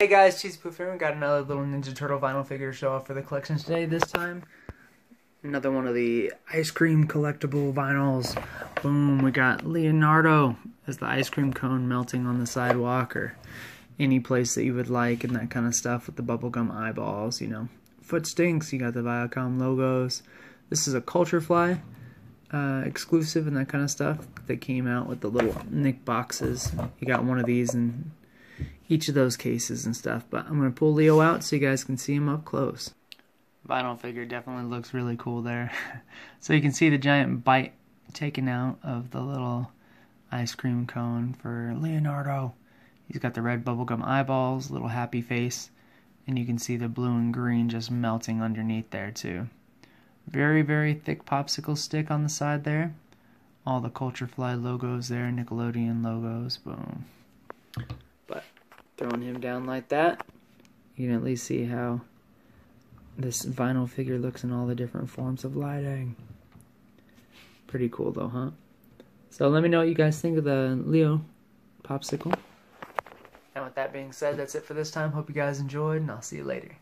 Hey guys, Cheesy Poof here. We got another little Ninja Turtle vinyl figure show off for the collection today. This time, another one of the ice cream collectible vinyls. Boom, we got Leonardo as the ice cream cone melting on the sidewalk or any place that you would like and that kind of stuff with the bubblegum eyeballs, you know. Foot Stinks, you got the Viacom logos. This is a CultureFly uh, exclusive and that kind of stuff that came out with the little Nick boxes. You got one of these and each of those cases and stuff. But I'm going to pull Leo out so you guys can see him up close. Vinyl figure definitely looks really cool there. so you can see the giant bite taken out of the little ice cream cone for Leonardo. He's got the red bubblegum eyeballs, little happy face, and you can see the blue and green just melting underneath there too. Very, very thick popsicle stick on the side there. All the CultureFly logos there, Nickelodeon logos, boom. Throwing him down like that, you can at least see how this vinyl figure looks in all the different forms of lighting. Pretty cool though, huh? So let me know what you guys think of the Leo popsicle. And with that being said, that's it for this time. Hope you guys enjoyed, and I'll see you later.